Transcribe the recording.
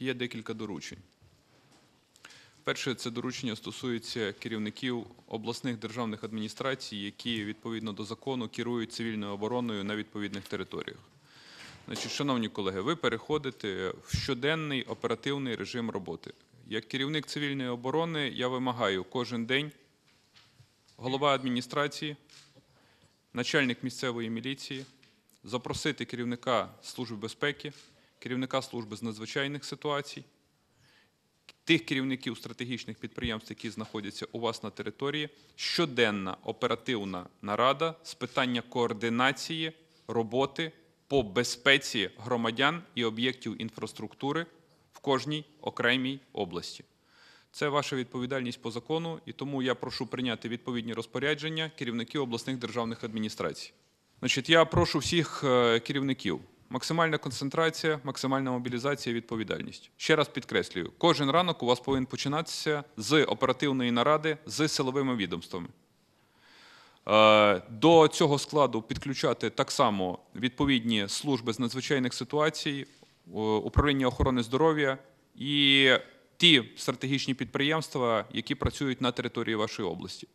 Є декілька доручень. Перше, це доручення стосується керівників обласних державних адміністрацій, які відповідно до закону керують цивільною обороною на відповідних територіях. Значить, шановні колеги, ви переходите в щоденний оперативний режим роботи. Як керівник цивільної оборони я вимагаю кожен день голова адміністрації, начальник місцевої міліції, запросити керівника Служби безпеки, керівника служби з надзвичайних ситуацій, тих керівників стратегічних підприємств, які знаходяться у вас на території, щоденна оперативна нарада з питання координації роботи по безпеці громадян і об'єктів інфраструктури в кожній окремій області. Це ваша відповідальність по закону, і тому я прошу прийняти відповідні розпорядження керівників обласних державних адміністрацій. Значить, я прошу всіх е, керівників. Максимальна концентрація, максимальна мобілізація, відповідальність. Ще раз підкреслюю: кожен ранок у вас повинен починатися з оперативної наради з силовими відомствами. Е, До цього складу підключати так само відповідні служби з надзвичайних ситуацій, е, управління охорони здоров'я і ті стратегічні підприємства, які працюють на території вашої області.